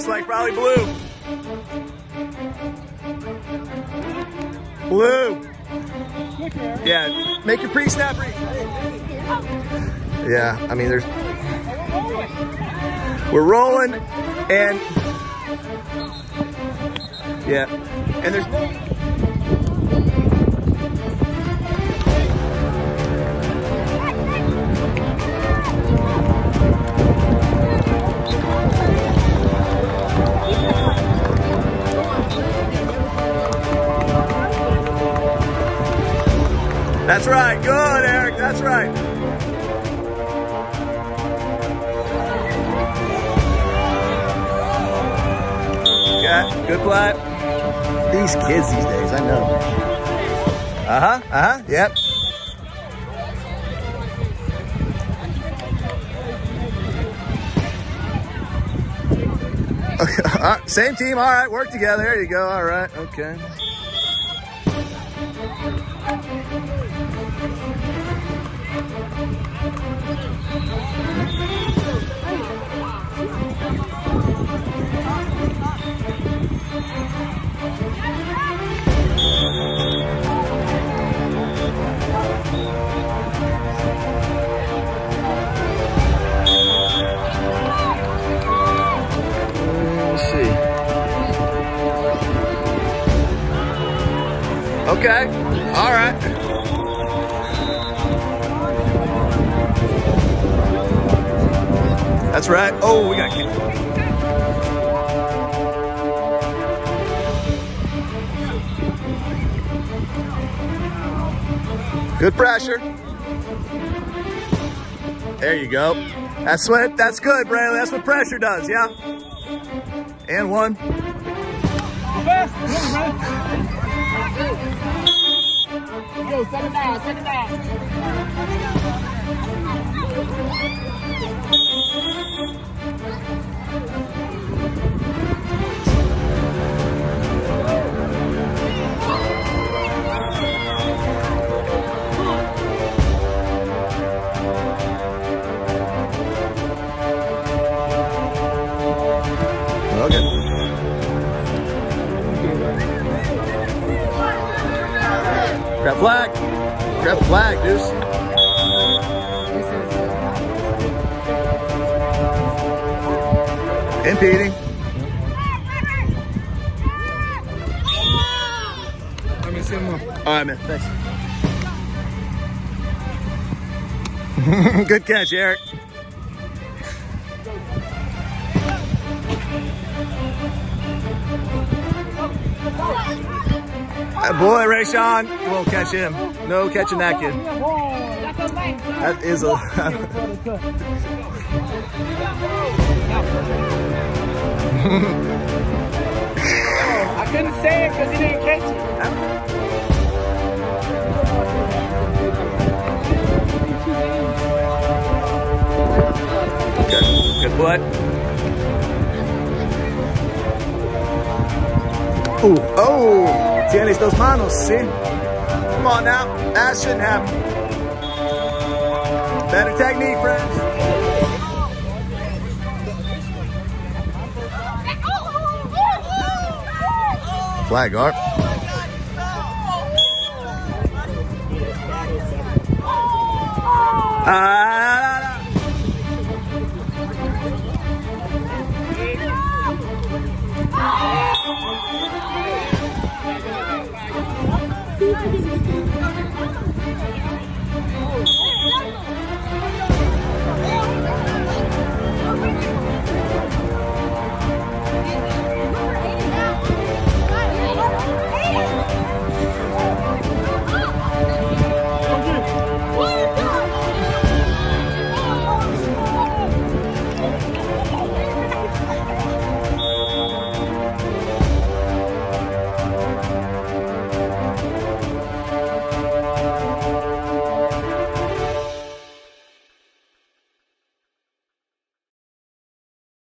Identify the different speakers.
Speaker 1: Charlie, blue. Blue. Yeah, make your pre-snap. Yeah, I mean, there's, we're rolling and, yeah, and there's, That's right. Good, Eric. That's right. Yeah, good play. These kids these days, I know. Uh-huh, uh-huh, yep. Okay, same team, all right, work together. There you go, all right, okay. See. Okay. All right. That's right. Oh, we got kicked. Good pressure. There you go. That's what. That's good, Braylon. That's what pressure does. Yeah. And one.
Speaker 2: 对，真的，真
Speaker 1: 的。Grab flag. Grab flag, Deuce. Impeding.
Speaker 3: Let me see more.
Speaker 1: All right, man. Thanks. Good catch, Eric. Boy, Rayshawn, won't catch him. No catching that kid. That is a.
Speaker 2: I couldn't say it because he didn't catch it.
Speaker 1: Good, good play. Ooh, oh, tienes dos manos, see? Come on now, that shouldn't happen. Better technique, friends. Flag, Art. Ah,